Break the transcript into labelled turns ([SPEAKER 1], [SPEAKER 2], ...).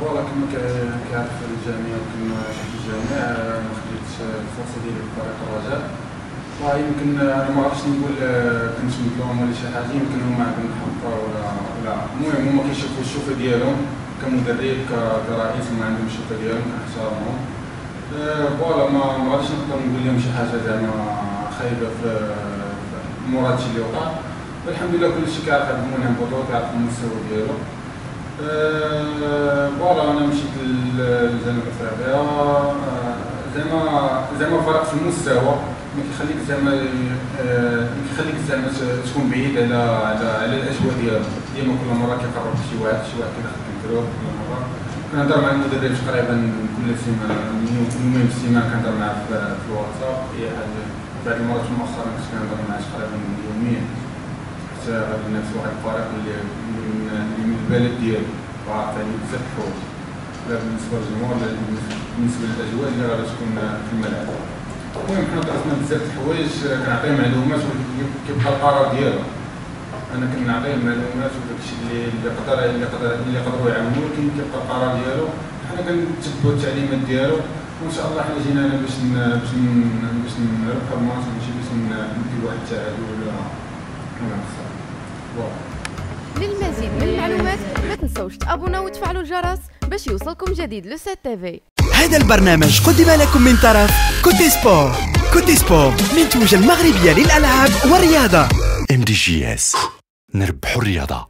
[SPEAKER 1] voilà كما كيعرف الجميع كما شفت الجميع أنا خديت الفرصة ديالي في فريق الرجاء ويمكن أنا ما عرفتش نقول آه، كنت مظلوم ولا شي حاجة يمكن هما عندهم الحق ولا ولا المهم هما كيشوفوا الشوفة ديالهم كمدرب كرئيس ما عندهم الشوفة ديالهم كنحترمهم voilà آه، ما عرفتش نقدر نقول لهم شي حاجة زعما خايبة في مراد اللي وقع والحمد لله كلشي كيعرف عبد المنعم بوطويل كيعرف المستوى ديالو. آه، زعما فرق في المستوى ما كيخليك زعما آه، ما كيخليك زعما تكون بعيد على على على الأجواء ديالو ديما كل مرة كيقرب شي واحد شي واحد كيدخل كنترول كل مرة. كنهضر مع المدرب تقريبا كل سيمانه يومين في السيمانه كنهضر معاه في الواتساب. هي بعد المرات مؤخرا كنت كنهضر معاه تقريبا يوميا. حتى غادي نفس واحد الفريق اللي من البلد ديالو. وعارف عليه بزاف الحوايج. لا بالنسبة للجمهور بالنسبة للاجواء اللي غادي تكون في الملعب. المهم حنا درسنا بزاف الحوايج كنعطيه معلومات وكيبقى القرار ديالو. أنا كنعطيه المعلومات وداك الشيء اللي اللي قدر اللي قدر اللي قدروا يعاونوه ولكن كيبقى القرار ديالو. حنا كنتبعوا التعليمات ديالو وإن شاء الله حنا جينا هنا باش باش باش نربحوا الماتش ماشي باش نديروا واحد التعادل ولا ولا نخسر. voilà
[SPEAKER 2] للمزيد من المعلومات. ما تنسوش تابونا وتفعلوا الجرس باش يوصلكم جديد Le7tv
[SPEAKER 3] هذا البرنامج قدم لكم من طرف Cote&Sport. Cote&Sport منتوجة المغربية للألعاب والرياضة.
[SPEAKER 4] MDJS نربحوا الرياضة.